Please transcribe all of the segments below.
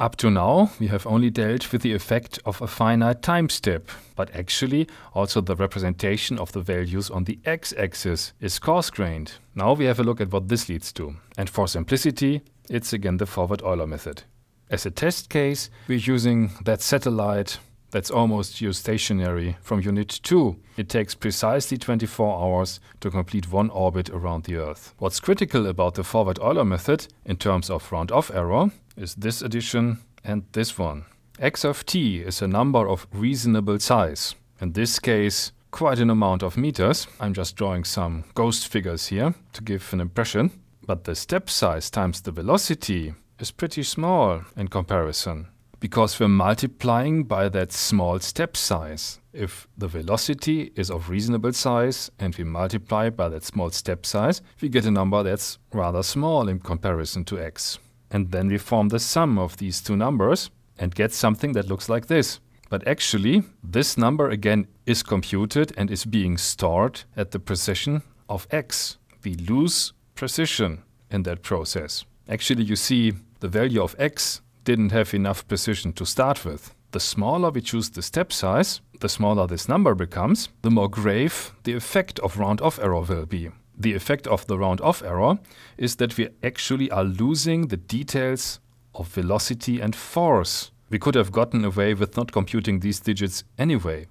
Up to now, we have only dealt with the effect of a finite time step, but actually also the representation of the values on the x-axis is coarse-grained. Now we have a look at what this leads to. And for simplicity, it's again the forward Euler method. As a test case, we're using that satellite that's almost geostationary from Unit 2. It takes precisely 24 hours to complete one orbit around the Earth. What's critical about the forward Euler method in terms of round-off error is this addition and this one. x of t is a number of reasonable size. In this case, quite an amount of meters. I'm just drawing some ghost figures here to give an impression. But the step size times the velocity is pretty small in comparison because we're multiplying by that small step size. If the velocity is of reasonable size and we multiply by that small step size, we get a number that's rather small in comparison to x. And then we form the sum of these two numbers and get something that looks like this. But actually, this number again is computed and is being stored at the precision of x. We lose precision in that process. Actually, you see the value of x didn't have enough precision to start with. The smaller we choose the step size, the smaller this number becomes, the more grave the effect of round-off error will be the effect of the round-off error is that we actually are losing the details of velocity and force. We could have gotten away with not computing these digits anyway.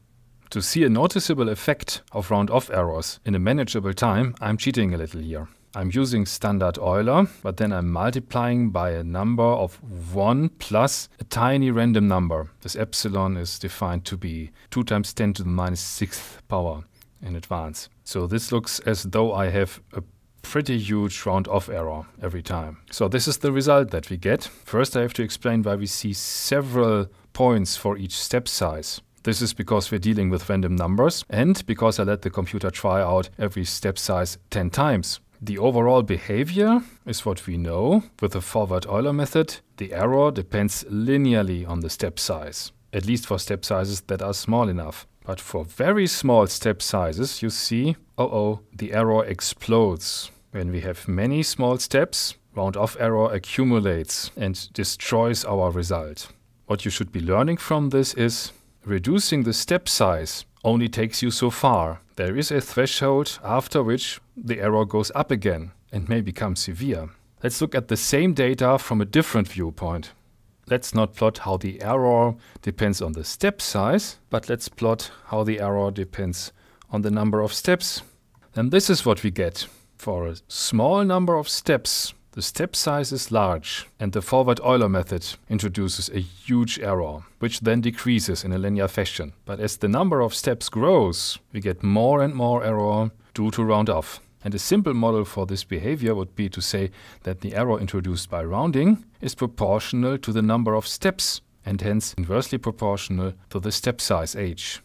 To see a noticeable effect of round-off errors in a manageable time, I'm cheating a little here. I'm using standard Euler, but then I'm multiplying by a number of 1 plus a tiny random number. This epsilon is defined to be 2 times 10 to the minus 6th power in advance. So this looks as though I have a pretty huge round-off error every time. So this is the result that we get. First I have to explain why we see several points for each step size. This is because we're dealing with random numbers and because I let the computer try out every step size 10 times. The overall behavior is what we know. With the forward Euler method, the error depends linearly on the step size, at least for step sizes that are small enough. But for very small step sizes, you see, oh oh, the error explodes. When we have many small steps, round-off error accumulates and destroys our result. What you should be learning from this is reducing the step size only takes you so far. There is a threshold after which the error goes up again and may become severe. Let's look at the same data from a different viewpoint let's not plot how the error depends on the step size, but let's plot how the error depends on the number of steps. And this is what we get. For a small number of steps, the step size is large, and the forward Euler method introduces a huge error, which then decreases in a linear fashion. But as the number of steps grows, we get more and more error due to round off. And a simple model for this behavior would be to say that the error introduced by rounding is proportional to the number of steps and hence inversely proportional to the step size h.